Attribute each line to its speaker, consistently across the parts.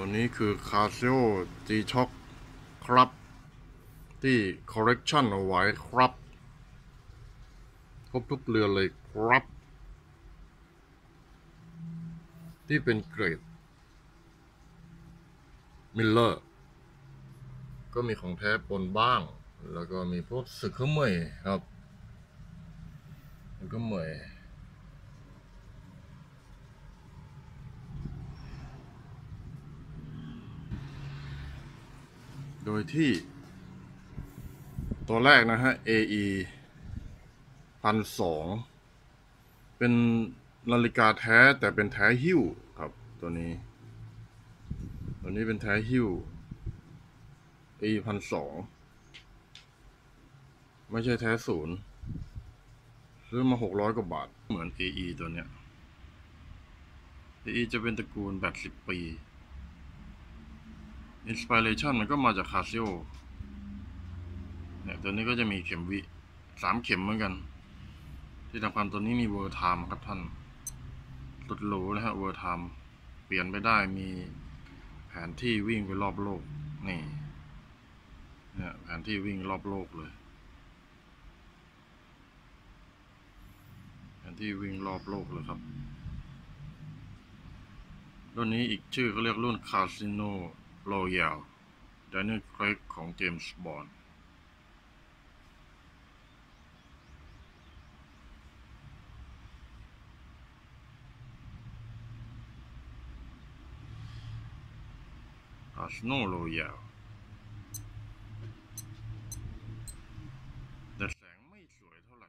Speaker 1: ตัวนี้คือคาซิโอจีช็อกครับ ที่ correction เอาไว้ครับ ครบทุกเรือเลยครับ ที่เป็นเกรด มิลเลอร์ ก็มีของแท้ปนบ้าง แล้วก็มีพวกสึกเครื่องมือครับแล้วก็เหมย โดยที่ ตัวแรกนะฮะ AE พันสองเป็นนาฬิกาแท้แต่เป็นแท้หิ้วครับตัวนี้ ตัวนี้เป็นแท้หิ้ว AE พันสองไม่ใช่แท้ศูนย์ซื้อมาหกร้อยกว่าบาท เหมือน AE ตัวเนี้ย AE จะเป็นตระกูลแบตสิบปี Inspiration มันก็มาจากคาซิโอเนี่ยตัวนี้ก็จะมีเข็มวิสามเข็มเหมือนกัน ที่สำคัญตัวนี้มี world time ครับท่านสุดหรูนะฮะ world time เปลี่ยนไปได้มีแผนที่วิ่งไปรอบโลก นี่เนี่ยแผนที่วิ่งรอบโลกเลย แผนที่วิ่งรอบโลกเลยครับรุ่นนี้อีกชื่อเขาเรียกรุ่นคาสิโน โรยัลดน n ล c r a i g ของเจมส์บอนด์คาสโนโรยัลแต่แสงไม่สวยเท่าไหร่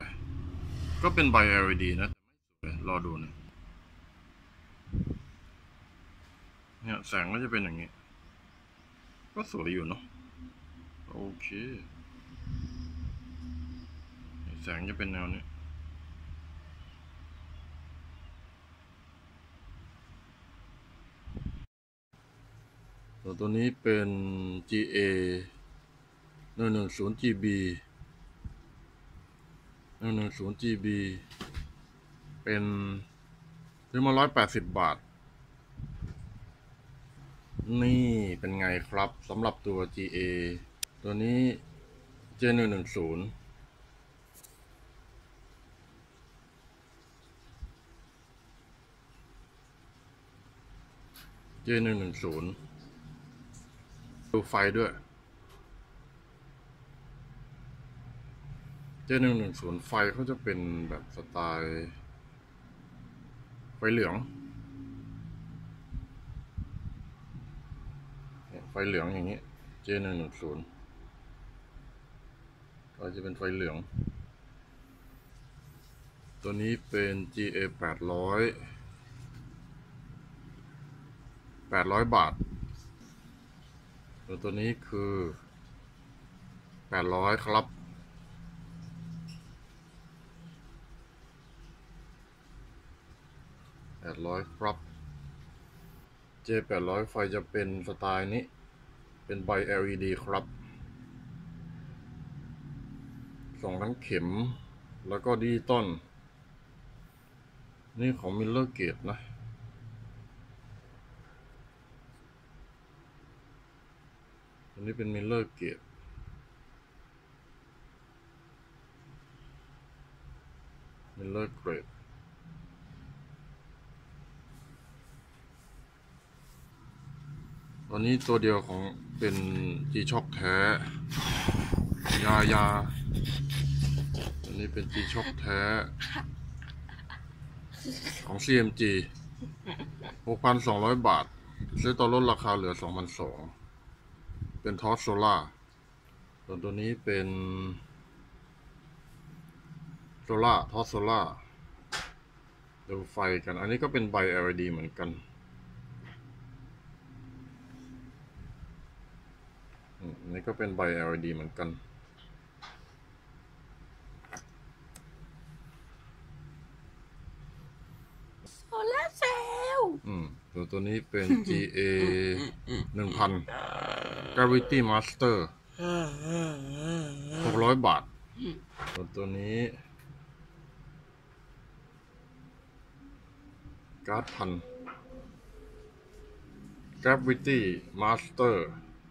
Speaker 1: ก็เป็นไบ LED นะ แต่ไม่สวย รอดูนะเนี่ยแสงก็จะเป็นอย่างนี้ ก็สวยอยู่เนาะโอเคแสงจะเป็นแนวนี้ตัวตัวนี้เป็น GA 110 GB 110 GB เป็นซื้อมา 180 บาท นี่เป็นไงครับสำหรับตัว GA ตัวนี้ J110 J110 ดูไฟด้วย J110 ไฟเขาจะเป็นแบบสไตล์ ไฟเหลือง ไฟ ไฟเหลืองอย่างนี้ J หนึ่งหนึ่งศูนย์ก็จะเป็นไฟเหลือง ตัวนี้เป็น GA แปดร้อยแปดร้อยบาท ตัวตัวนี้คือแปดร้อยครับแปดร้อยครับ J แปดร้อยไฟจะเป็นสไตล์นี้ เป็นไฟ LED ครับ ส่องทั้งเข็มแล้วก็ดิจิตอลนี่ของ mirror เกรดนะอันนี้เป็น mirror เกรด mirror เกรด ตอนนี้ตัวเดียวของเป็น G Shock แท้ ยายาอันนี้เป็น G Shock แท้ ของ CMG 6,200 บาท ซื้อตอนลดราคาเหลือ 2,200 เป็น Tough Solar ส่วนตัวนี้เป็น solar Tough Solar ดูไฟกัน อันนี้ก็เป็นไฟ LED เหมือนกัน อืมอั นนี้ก็เป็นไฟ LED เหมือนกัน
Speaker 2: โซลาร์เซลล์
Speaker 1: อืมตัวตัวนี้เป็น GA หนึ่งพัน Gravity Master หกร้อยบาท ตัวตัวนี้ การ์ดพัน Gravity Master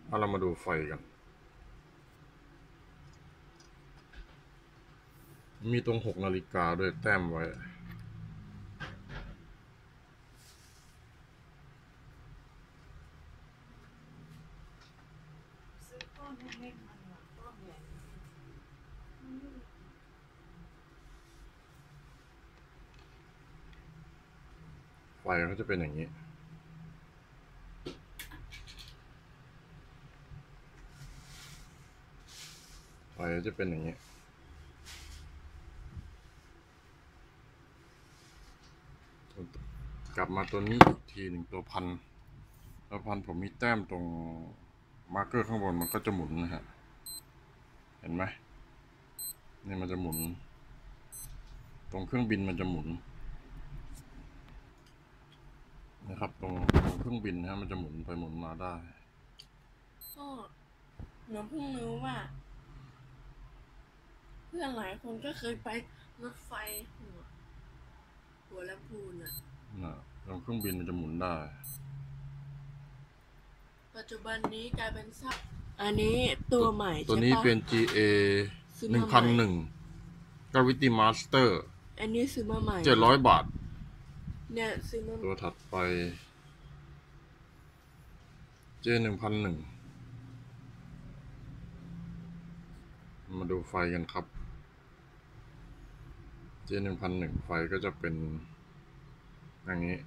Speaker 1: เอาเรามาดูไฟกัน มีตรงหกนาฬิกาด้วยแต้มไว้ ไฟเขาจะเป็นอย่างนี้ ไฟจะเป็นอย่างนี้กลับมาตัวนี้อีกทีหนึ่งตัวพันตัวพันผมมีแต้มตรงมาร์เกอร์ข้างบนมันก็จะหมุนนะฮะ เห็นไหมนี่มันจะหมุน ตรงเครื่องบินมันจะหมุน นะครับ ตรงตรงเครื่องบินนะฮะมันจะหมุนไปหมุนมาได้
Speaker 2: ก็หนูเพิ่งรู้ว่า เพื่อนหลายคนก็เคยไปรถไฟหัวหัวลำพูนอะ
Speaker 1: นะตรงเครื่องบินมันจะหมุนได้
Speaker 2: ปัจจุบันนี้กลายเป็นซับอันนี้ตัวใหม่
Speaker 1: ตัวนี้
Speaker 2: ใช่ะ
Speaker 1: เป็น GA
Speaker 2: ซื้อ
Speaker 1: หนึ่ง
Speaker 2: มา
Speaker 1: พัน
Speaker 2: ให
Speaker 1: ห
Speaker 2: ม่
Speaker 1: นึ่ง Gravity Master
Speaker 2: อันนี้ซื้อมาใหม่
Speaker 1: เจ็ดร้อยบาท
Speaker 2: เนี่ยซื้อมา
Speaker 1: ตัวถัดไป J หนึ่งพันหนึ่ง มาดูไฟกันครับ J หนึ่งพันหนึ่งไฟก็จะเป็นอย่างนี้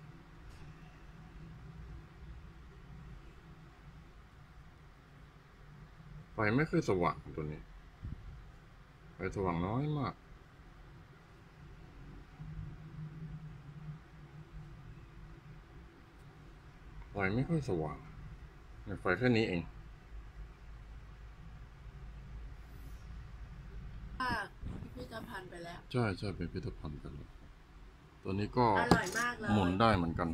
Speaker 1: ไฟไม่ค่อยสว่างตัวนี้ ไฟสว่างน้อยมากไฟไม่ค่อยสว่างเนี่ยไฟแค่นี้เอง
Speaker 2: ภาคพิพิธภัณฑ์ไปแล้ว
Speaker 1: ใช่ใช่เป็นพิพิธภัณฑ์กันแล้วตัวนี้ก็
Speaker 2: อร่อยมากเลย
Speaker 1: หมุนได้เหมือนกัน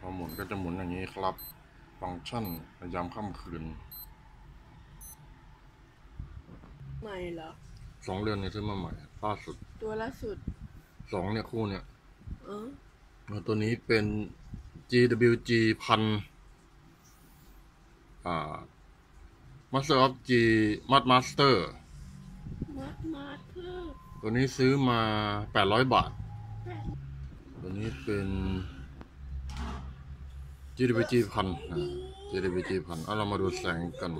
Speaker 1: พอหมุนก็จะหมุนอย่างนี้ครับ ฟังก์ชันในยามค่ำคืน
Speaker 2: ใหม่เหรอ
Speaker 1: สองเรือนนี้ซื้อมาใหม่ล่าสุด
Speaker 2: ตัวล่าสุด
Speaker 1: สองเนี่ยคู่เนี่ย
Speaker 2: เออ
Speaker 1: แล้วตัวนี้เป็น GWG พันอ่า Master of G Mud Master
Speaker 2: มามาเพิ่ม
Speaker 1: ตัวนี้ซื้อมา800บาท
Speaker 2: แปด
Speaker 1: ตัวนี้เป็น GWG พันอ่า GWG พันเอาเรามาดูแสงกัน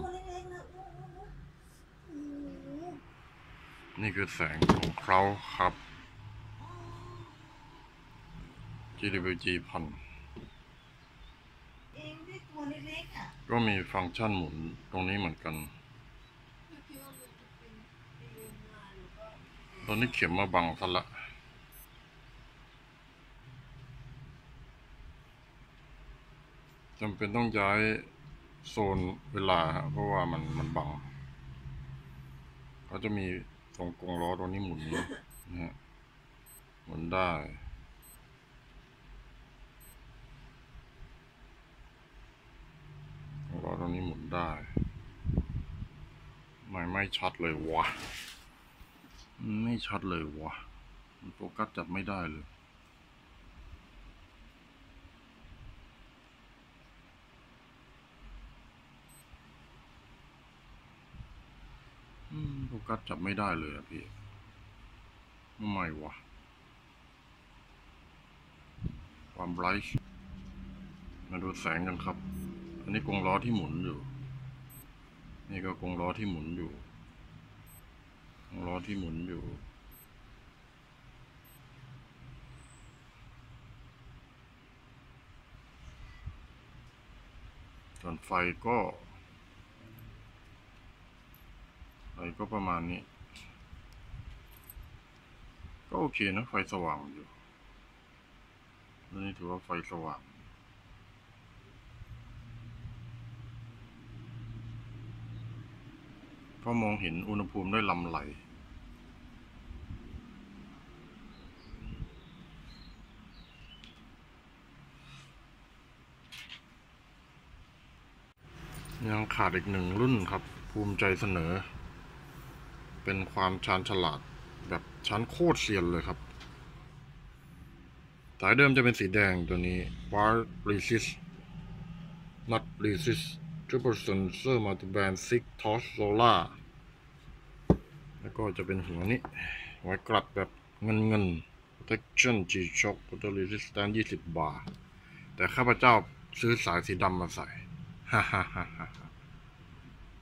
Speaker 1: นี่คือแสงของเขาครับ GWG พัน
Speaker 3: เองที่ตัวเล็กๆอะ
Speaker 1: ก็มีฟังก์ชันหมุนตรงนี้เหมือนกัน
Speaker 2: ไม่คิดว่ามันจะเป็นเรียนงานหรือว่า
Speaker 1: ตอนนี้เข็มมาบังซะละจำเป็นต้องย้ายโซนเวลาฮะเพราะว่ามันมันบังเขาจะมีต รงกรงล้อตัวนี้หมุนนะฮะหมุนได้ล้อตัวนี้หมุนได้ไม่ไม่ชัดเลยวะไม่ชัดเลยวะมันโฟกัสจับไม่ได้เลย โฟกัสจับไม่ได้เลยอะพี่ทำไมวะ ความไบรท์มาดูแสงกันครับ อันนี้กรงล้อที่หมุนอยู่ นี่ก็กรงล้อที่หมุนอยู่กรงล้อที่หมุนอยู่ส่วนไฟก็ ไฟ ก็ประมาณนี้ ก็โอเคนะไฟสว่างอยู่นนี่ถือว่าไฟสว่างก็มองเห็นอุณหภูมิได้ลำไหลยังขาดอีกหนึ่งรุ่นครับ ภูมิใจเสนอ เป็นความชาญฉลาดแบบชั้นโคตรเซียนเลยครับ สายเดิมจะเป็นสีแดงตัวนี้ Bar Resist Not Resist Triple Sensor Multiband Six Torch Solar แล้วก็จะเป็นหัวนี้ ไว้กลัดแบบเงินเงิน Protection G-Shock Water Resistance 20 บาทแต่ข้าพเจ้าซื้อสายสีดำมาใส่ ฮ่าฮ่าฮ่าฮ่า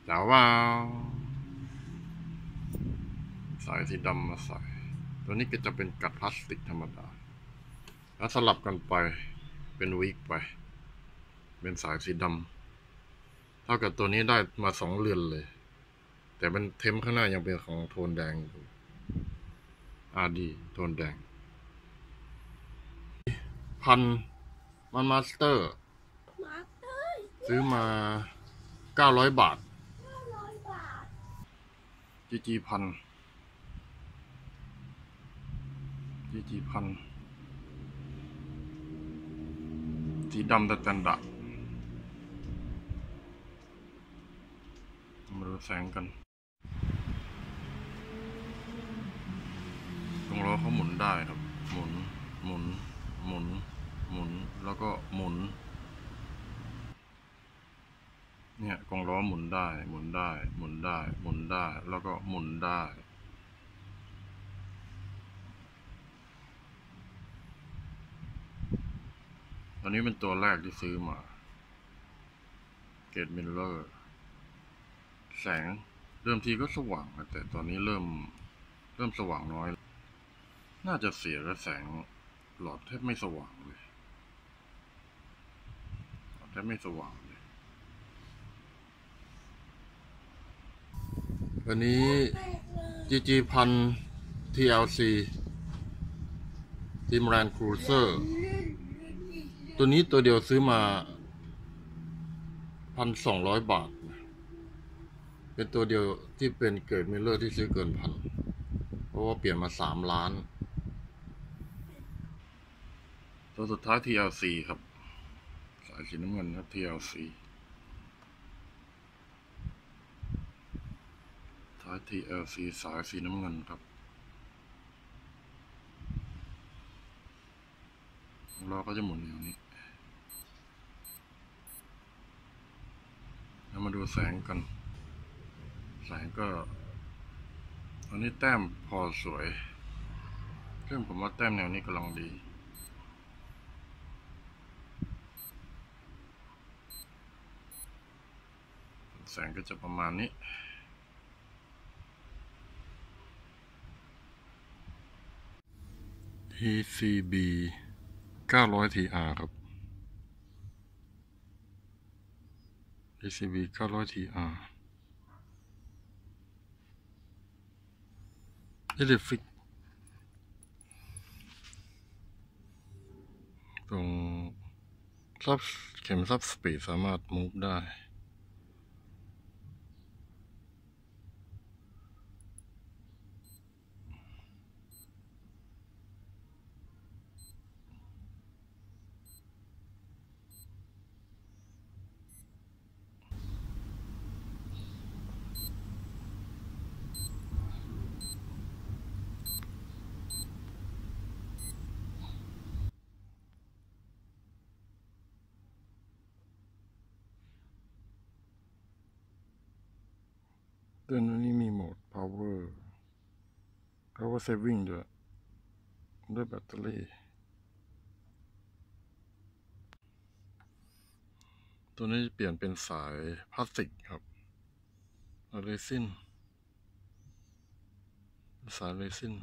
Speaker 1: แต่ว่า สายสีดำมาใส่ ตัวนี้ก็จะเป็นกัดพลาสติกธรรมดา แล้วสลับกันไปเป็นวิกไป เป็นสายสีดำเท่ากับตัวนี้ได้มาสองเรือนเลย แต่เป็นเทมข้างหน้ายังเป็นของโทนแดงอยู่อาดีโทนแดง พันมันมาสเตอร์
Speaker 2: มาเต้ย
Speaker 1: ซื้อมาเก้าร้อยบาท
Speaker 2: ห้าร้อยบาท
Speaker 1: จีจีพัน จีจีพันสีดำแต่ตันดะมาดูแสงกัน ตรงล้อเขาหมุนได้ครับ หมุน หมุน หมุน หมุน แล้วก็หมุน เนี่ยกองล้อหมุนได้ หมุนได้ หมุนได้ หมุนได้ แล้วก็หมุนได้ ตอนนี้เป็นตัวแรกที่ซื้อมา เกรด mirror แสงเริ่มทีก็สว่าง แต่ตอนนี้เริ่ม เริ่มสว่างน้อย น่าจะเสียแล้วแสงหลอดแทบไม่สว่างเลยหลอดแทบไม่สว่างเลย อันนี้ GG พัน TLC ทีมแรนครูเซอร์ ตัวนี้ตัวเดียวซื้อมาพันสองร้อยบาท เป็นตัวเดียวที่เป็นเกิดมิลเลอร์ที่ซื้อเกินพัน เพราะว่าเปลี่ยนมาสามล้าน ตัวสุดท้าย TLC ครับ สายสีน้ำเงินครับ TLC ท้าย TLC สายสีน้ำเงินครับล้อก็จะหมุนอย่างนี้ แล้วมาดูแสงกัน แสงก็อันนี้แต้มพอสวยซึ่งผมว่าแต้มแนวนี้กำลังดีแสงก็จะประมาณนี้ TCB 900 TR ครับ PCB 900 TR electric ตรงซับเข็มซับสปีดสามารถมูฟได้ ตัวนี้มีโหมด power power saving ด้วยด้วยแบตเตอรี่ ตัวนี้เปลี่ยนเป็นสายพลาสติกครับเรซินสายเรซิน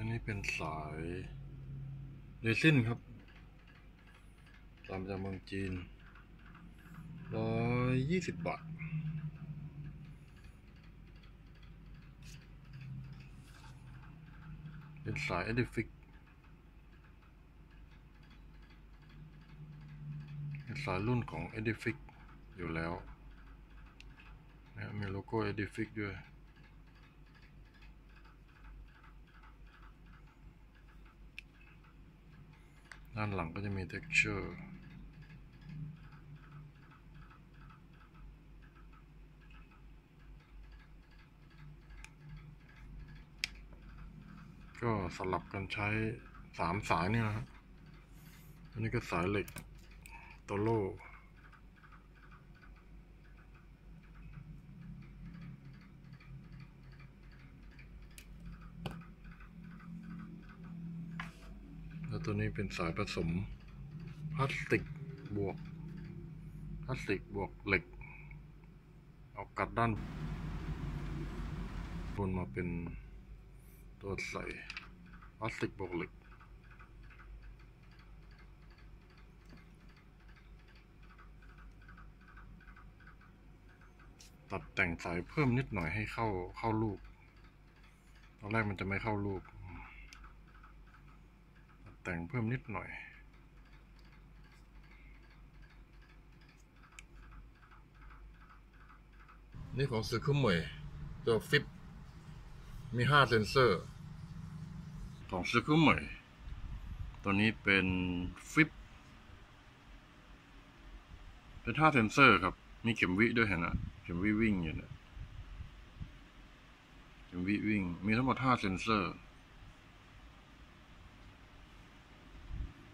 Speaker 1: อันนี้ เป็นสายเรซินครับตามจากเมืองจีนร้อยยี่สิบบาทเป็นสาย e d i f i c เป็นสายรุ่นของ e d i f i c อยู่แล้วนะมีโลโก้ e d i f i c ด้วย ด้านหลังก็จะมี texture ก็สลับกันใช้สามสายนี่นะฮะอันนี้ก็สายเหล็กโตโล ตัวนี้เป็นสายผสมพลาสติกบวกพลาสติกบวกเหล็ก เอากัดด้านบนมาเป็นตัวใส่พลาสติกบวกเหล็กตัดแต่งสายเพิ่มนิดหน่อยให้เข้าเข้ารูป ตอนแรกมันจะไม่เข้ารูป แต่งเพิ่มนิดหน่อย นี่ของซื้อคุ้มเหมยตัวฟิป มีห้าเซนเซอร์ ของซื้อคุ้มเหมยตัวนี้เป็นฟิป เป็นห้าเซนเซอร์ครับ มีเข็มวิด้วยเห็นนะเข็มวิวิ่งอยู่นี่ยเข็มวิวิ่ง มีทั้งหมดห้าเซนเซอร์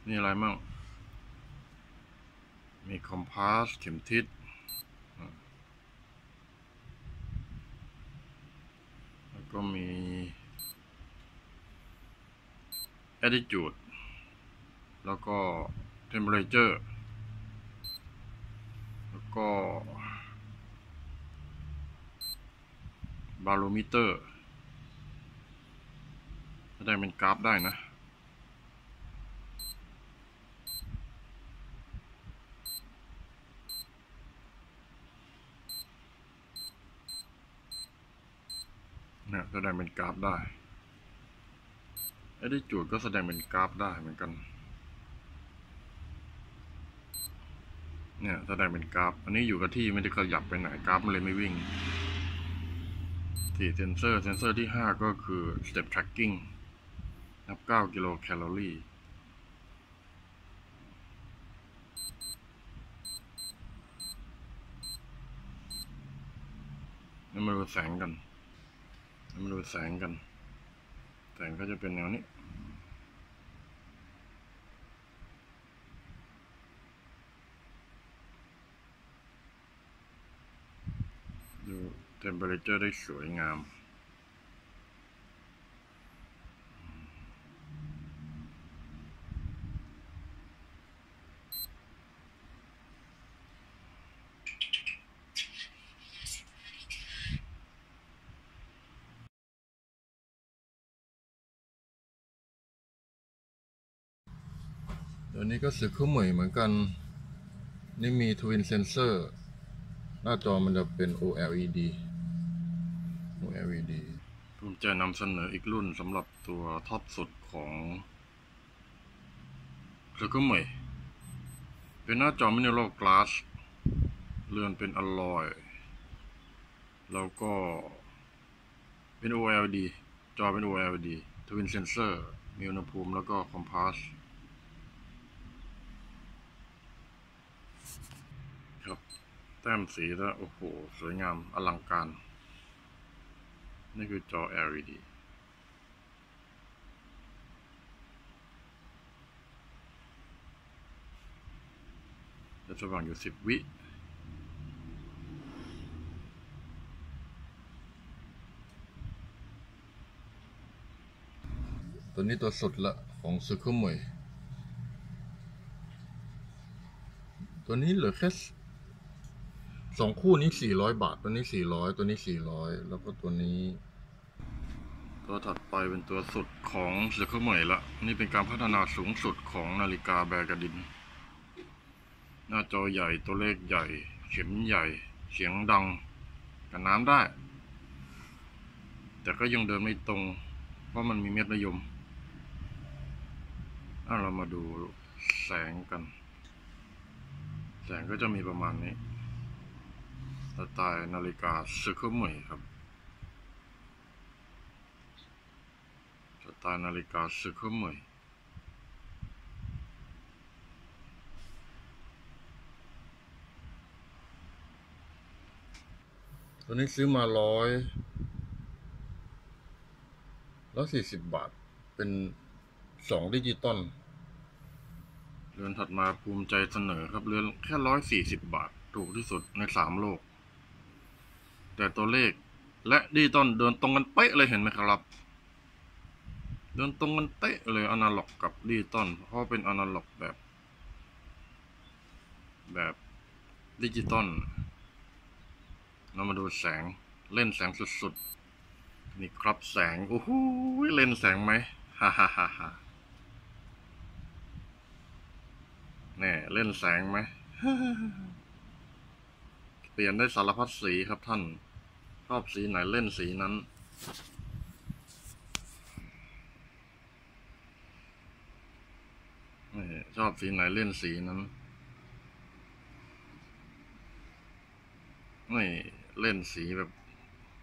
Speaker 1: นี่อะไรมั่ง มีคอมพาสเข็มทิศ แล้วก็มี attitude แล้วก็ temperature แล้วก็บาโลมิเตอร์แสดงเป็นกราฟได้นะ แสดงเป็นกราฟได้ไอ้ที่จูดก็แสดงเป็นกราฟได้เหมือนกัน เนี่ยแสดงเป็นกราฟ อันนี้อยู่กับที่ไม่ได้ขยับไปไหนกราฟมันเลยไม่วิ่งที่เซนเซอร์ เซนเซอร์ที่ 5 ก็คือ step tracking นับ 9 กิโลแคลอรี่ มาดูแสงกัน มาดูแสงกัน แสงก็จะเป็นแนวนี้ดูเทมเปอเรเจอร์ได้สวยงาม นี้ก็ Skmei เหมือนกัน นี่มี twin sensor หน้าจอมันจะเป็น OLED OLED ผมจะนำเสนออีกรุ่นสำหรับตัวท็อปสุดของ Skmei เป็นหน้าจอ mineral glass เรือนเป็นอลลอย แล้วก็เป็น OLED จอเป็น OLED twin sensor มีอุณหภูมิแล้วก็ compass ครับ แต้มสีแล้ว โอ้โห สวยงาม อลังการ นี่คือจอ LED จะสว่างอยู่สิบวิตัวนี้ตัวสุดละของซูคุมวยตัวนี้เหลือแค่ สองคู่นี้สี่ร้อยบาท ตัวนี้สี่ร้อยตัวนี้สี่ร้อยแล้วก็ตัวนี้ ตัวถัดไปเป็นตัวสุดของเสือเครื่องเหมยละ นี่เป็นการพัฒนาสูงสุดของนาฬิกาแบรกระดิน หน้าจอใหญ่ตัวเลขใหญ่ เข็มใหญ่ เสียงดังกันน้ำได้ แต่ก็ยังเดินไม่ตรง เพราะมันมีเม็ดมะยมอะเรามาดูแสงกัน แสงก็จะมีประมาณนี้ สไตล์นาฬิกาเสือเครื่องเหมยครับ สไตล์นาฬิกาเสือเครื่องเหมยตัวนี้ซื้อมาร้อยร้อยสี่สิบบาท เป็นสองดิจิตอล เรือนถัดมาภูมิใจเสนอครับ เรือนแค่ร้อยสี่สิบบาท ถูกที่สุดในสามโลก แต่ตัวเลข และดิจิตอลเดินตรงกันเป๊ะเลยเห็นไหมครับ เดินตรงกันเป๊ะเลยอนาล็อกกับดิจิตอลเพราะเป็นอนาล็อกแบบ แบบดิจิตอลเรามาดูแสงเล่นแสงสุดๆ นี่ครับแสง โอ้โหเล่นแสงไหมฮ่าฮ่าฮ่าฮ่าแน่เล่นแสงไหม เปลี่ยนได้สารพัดสีครับท่าน ชอบสีไหนเล่นสีนั้นนี่ชอบสีไหนเล่นสีนั้นนี่เล่นสีแบบ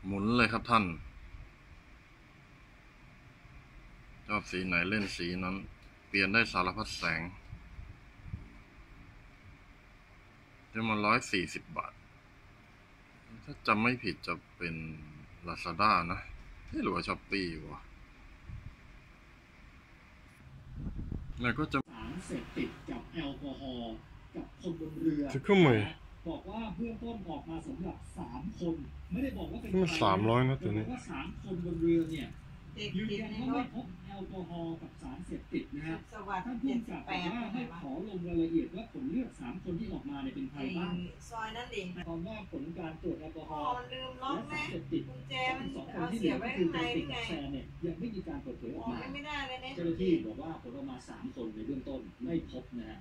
Speaker 1: หมุนเลยครับท่าน ชอบสีไหนเล่นสีนั้น เปลี่ยนได้สารพัดแสงจะมาร้อยสี่สิบบาท ถ้าจำไม่ผิดจะเป็น Lazada นะไม่หรือว่าช้อปปี้วะแล้วก็จะ
Speaker 4: สารเสพติดกับแอลกอฮอล์กับคนบนเรือ
Speaker 1: จะขึ้นไหม
Speaker 4: บอกว่าเบื้องต้นออกมาสำหรับสามคน ไม่ได้บอกว่าเป็น
Speaker 1: นี่มัน
Speaker 4: ใค
Speaker 1: สามร้อยนะตัวนี้
Speaker 4: บอกว่าสามคนบนเรือเนี่ย
Speaker 3: เด็ก
Speaker 4: ยืน
Speaker 3: ติด
Speaker 4: ยัน
Speaker 3: ใน
Speaker 4: ว่ารไม่
Speaker 3: ถ
Speaker 4: พบแอลกอฮอล์กับสารเสพติดนะฮะ
Speaker 3: สวัสดิ์
Speaker 4: ท่านผู้
Speaker 3: เจ็ด
Speaker 4: กำ
Speaker 3: สิ
Speaker 4: กั
Speaker 3: บบแป
Speaker 4: บอก
Speaker 3: ด
Speaker 4: ว่า
Speaker 3: ไหน
Speaker 4: ให้
Speaker 3: วะ
Speaker 4: ขอลงรายละเอียดว่าผลเลือดสามคนที่ออกมาเนี่ยเป็นใคร
Speaker 3: ไอ้
Speaker 4: บ้าง
Speaker 3: ซอยนั่นดิ
Speaker 4: ตอนว่าผลการตรวจแอลกอฮ
Speaker 3: พ
Speaker 4: อ
Speaker 3: อ
Speaker 4: ล์
Speaker 3: มันลืมล็อ
Speaker 4: และ
Speaker 3: กไหม
Speaker 4: สารเสพติด
Speaker 3: กุญแจ
Speaker 4: ข
Speaker 3: มัน
Speaker 4: องสองคน
Speaker 3: เอา
Speaker 4: ที่เห
Speaker 3: เสี
Speaker 4: ลื
Speaker 3: ย
Speaker 4: อบ
Speaker 3: ไว้
Speaker 4: ก็คื
Speaker 3: ข้า
Speaker 4: อง
Speaker 3: ใน
Speaker 4: กระติก
Speaker 3: หรือไง
Speaker 4: กับแซนเนี่ยยังไม่มีการเปิดเผยออก
Speaker 3: มอง
Speaker 4: มา
Speaker 3: ไม่ได้เลยเนี่ย
Speaker 4: เจ้าหน้าที่บอกว่าผลออกมาสามคนในเบื้องต้นไม่พบนะฮะ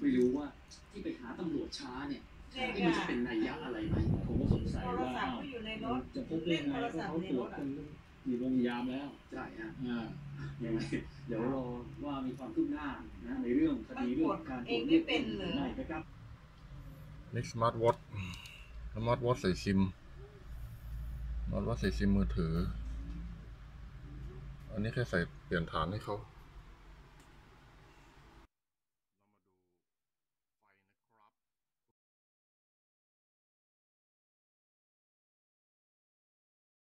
Speaker 4: ไม่รู้ว่าที่ไปหาตำรวจช้าเนี่ย
Speaker 3: เด็ก
Speaker 4: ที่มัน
Speaker 3: อะ
Speaker 4: จะเป็นนัยยะอะไรไหมผมก็สงสัย
Speaker 3: โทร
Speaker 4: ว่า
Speaker 3: ศัพท์
Speaker 4: อ้าว
Speaker 3: ก็อยู่ในรถ
Speaker 4: จะพบได้
Speaker 3: เล่น
Speaker 4: ยังไง
Speaker 3: โทร
Speaker 4: ก็
Speaker 3: ศัพท์
Speaker 4: เขา
Speaker 3: ใน
Speaker 4: ตร
Speaker 3: ร
Speaker 4: วจ
Speaker 3: ถ
Speaker 4: กั
Speaker 3: อะ
Speaker 4: น อยู่โรงพยาบาลแล้ว
Speaker 5: ใช่ฮะ
Speaker 4: อ่ายังไงเดี๋ยวรอว่ามีความคืบหน้านะในเรื่องคดีเรื่องการตรวจเลือดหรือไม่นะครับ
Speaker 1: นี่สมาร์ทวอทสมาร์ทวอทใส่ซิมสมาร์ทวอทใส่ซิมมือถือ อันนี้แค่ใส่เปลี่ยนฐานให้เขา